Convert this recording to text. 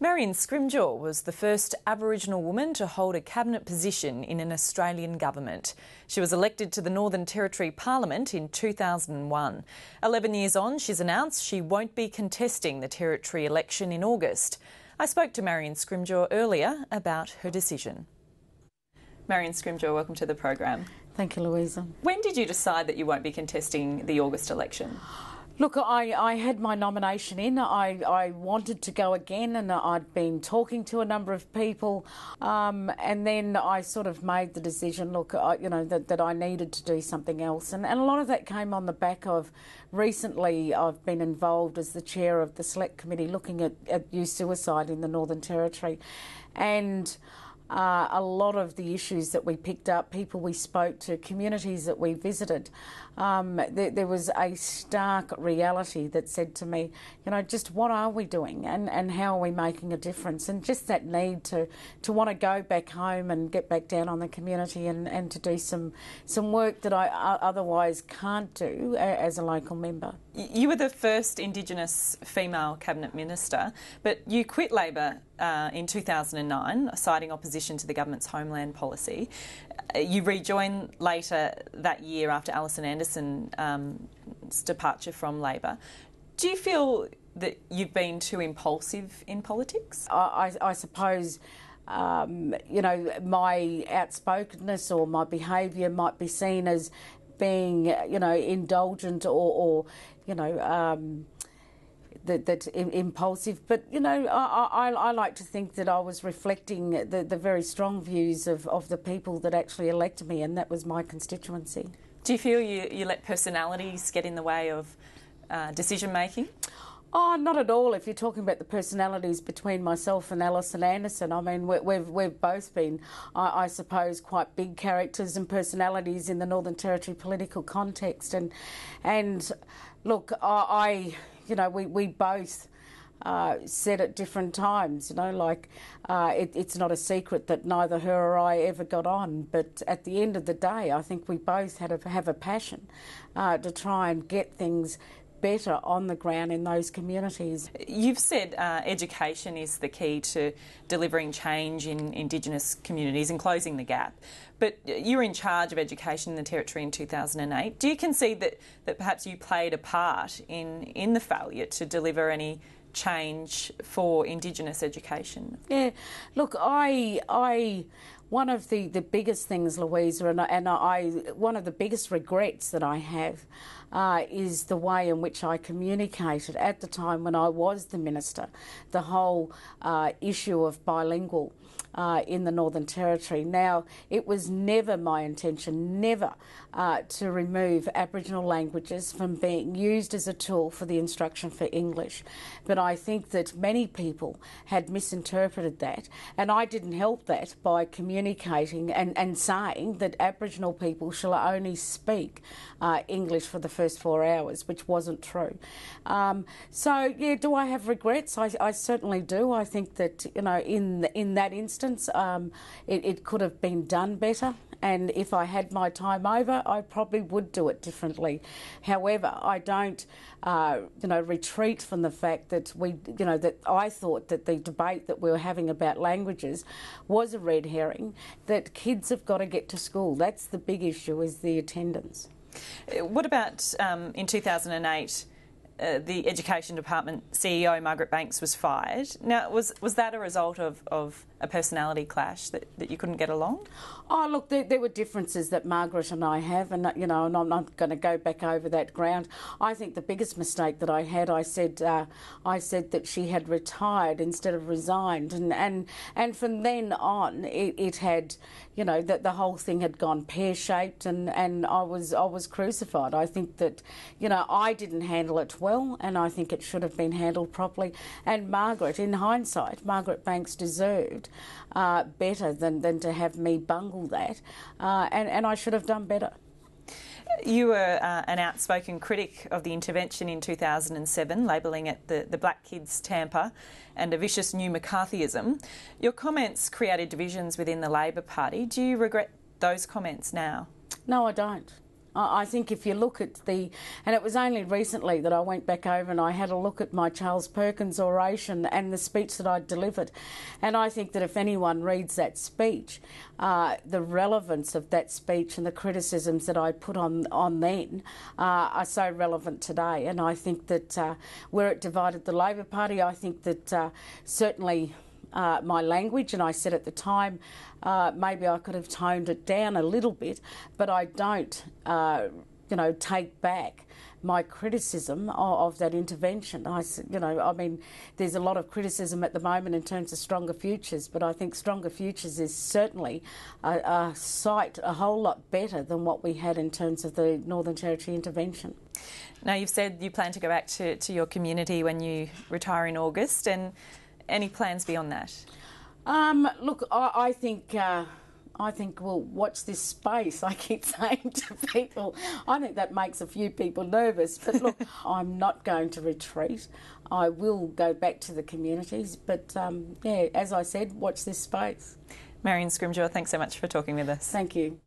Marion Scrymgour was the first Aboriginal woman to hold a cabinet position in an Australian government. She was elected to the Northern Territory Parliament in 2001. 11 years on, she's announced she won't be contesting the Territory election in August. I spoke to Marion Scrymgour earlier about her decision. Marion Scrymgour, welcome to the program. Thank you, Louisa. When did you decide that you won't be contesting the August election? Look, I, I had my nomination in. I, I wanted to go again, and I'd been talking to a number of people. Um, and then I sort of made the decision look, I, you know, that, that I needed to do something else. And, and a lot of that came on the back of recently I've been involved as the chair of the Select Committee looking at, at youth suicide in the Northern Territory. And uh, a lot of the issues that we picked up, people we spoke to, communities that we visited, um, there, there, was a stark reality that said to me, you know, just what are we doing and, and how are we making a difference? And just that need to, to want to go back home and get back down on the community and, and to do some, some work that I otherwise can't do as a local member. You were the first Indigenous female cabinet minister, but you quit Labor uh, in 2009, citing opposition to the government's homeland policy. Uh, you rejoined later that year after Alison Anderson's um, departure from Labor. Do you feel that you've been too impulsive in politics? I, I, suppose. Um, you know, my outspokenness or my behaviour might be seen as being, you know, indulgent or, or you know, um, that, that impulsive. But you know, I, I, I, like to think that I was reflecting the, the very strong views of, of the people that actually elected me, and that was my constituency. Do you feel you, you let personalities get in the way of uh, decision making? Oh, not at all. If you're talking about the personalities between myself and Alison Anderson, I mean, we have we've both been, I, I, suppose, quite big characters and personalities in the Northern Territory political context. And and look, I, I you know, we we both. Uh, said at different times, you know, like uh, it, it's not a secret that neither her or I ever got on. But at the end of the day, I think we both had a, have a passion uh, to try and get things better on the ground in those communities. You've said uh, education is the key to delivering change in Indigenous communities and closing the gap. But you were in charge of education in the Territory in 2008. Do you concede that, that perhaps you played a part in, in the failure to deliver any change for Indigenous education? Yeah, look, I, I, one of the, the biggest things, Louisa, and, I, and I, one of the biggest regrets that I have uh, is the way in which I communicated at the time when I was the minister, the whole uh, issue of bilingual. Uh, in the Northern Territory. Now, it was never my intention, never, uh, to remove Aboriginal languages from being used as a tool for the instruction for English. But I think that many people had misinterpreted that, and I didn't help that by communicating and, and saying that Aboriginal people shall only speak uh, English for the first four hours, which wasn't true. Um, so, yeah, do I have regrets? I, I, certainly do. I think that, you know, in, in that instance, um, it, it could have been done better and if I had my time over, I probably would do it differently. However, I don't, uh, you know, retreat from the fact that we, you know, that I thought that the debate that we were having about languages was a red herring. That kids have got to get to school. That's the big issue: is the attendance. What about um, in 2008? Uh, the Education Department CEO Margaret Banks was fired. Now, was was that a result of, of a personality clash that, that you couldn't get along? Oh, look, there, there, were differences that Margaret and I have, and you know, and I'm not going to go back over that ground. I think the biggest mistake that I had, I said, uh, I said that she had retired instead of resigned, and and and from then on, it, it had, you know, that the whole thing had gone pear shaped, and and I was I was crucified. I think that, you know, I didn't handle it well, and I think it should have been handled properly. And Margaret, in hindsight, Margaret Banks deserved uh, better than, than to have me bungle that, uh, and, and I should have done better. You were uh, an outspoken critic of the intervention in 2007, labelling it the, the Black Kids Tampa and a vicious new McCarthyism. Your comments created divisions within the Labor Party. Do you regret those comments now? No, I don't. I think if you look at the, and it was only recently that I went back over and I had a look at my Charles Perkins oration and the speech that I delivered, and I think that if anyone reads that speech, uh, the relevance of that speech and the criticisms that I put on on then uh, are so relevant today, and I think that uh, where it divided the Labor Party, I think that uh, certainly uh, my language, and I said at the time uh, maybe I could have toned it down a little bit, but I don't, uh, you know, take back my criticism of, of, that intervention. I, you know, I mean, there's a lot of criticism at the moment in terms of Stronger Futures, but I think Stronger Futures is certainly a, a sight a whole lot better than what we had in terms of the Northern Territory intervention. Now, you've said you plan to go back to, to your community when you retire in August, and any plans beyond that? Um, look, I, I think. Uh, I think, well, watch this space. I keep saying to people, I think that makes a few people nervous. But look, I'm not going to retreat. I will go back to the communities. But um, yeah, as I said, watch this space. Marion Scrymgour, thanks so much for talking with us. Thank you.